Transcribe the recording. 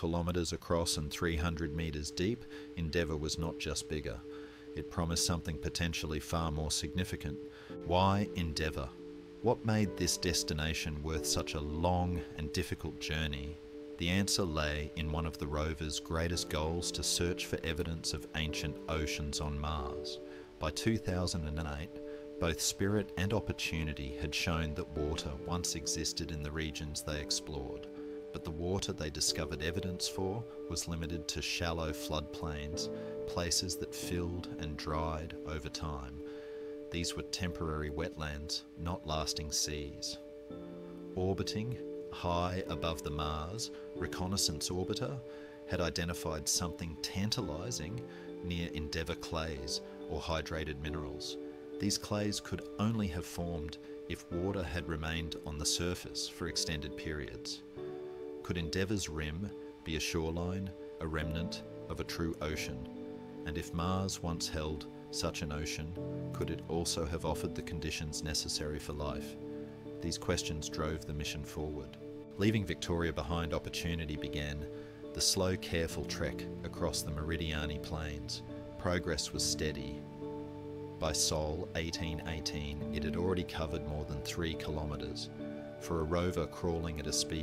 kilometres across and 300 metres deep, Endeavour was not just bigger. It promised something potentially far more significant. Why Endeavour? What made this destination worth such a long and difficult journey? The answer lay in one of the rover's greatest goals to search for evidence of ancient oceans on Mars. By 2008, both Spirit and Opportunity had shown that water once existed in the regions they explored, but the water they discovered evidence for was limited to shallow floodplains, places that filled and dried over time. These were temporary wetlands, not lasting seas. Orbiting high above the Mars, Reconnaissance Orbiter had identified something tantalising near Endeavour clays or hydrated minerals. These clays could only have formed if water had remained on the surface for extended periods. Could Endeavour's rim be a shoreline, a remnant of a true ocean? And if Mars once held such an ocean, could it also have offered the conditions necessary for life? These questions drove the mission forward. Leaving Victoria behind, opportunity began the slow, careful trek across the Meridiani Plains. Progress was steady. By Sol 1818, it had already covered more than three kilometres. For a rover crawling at a speed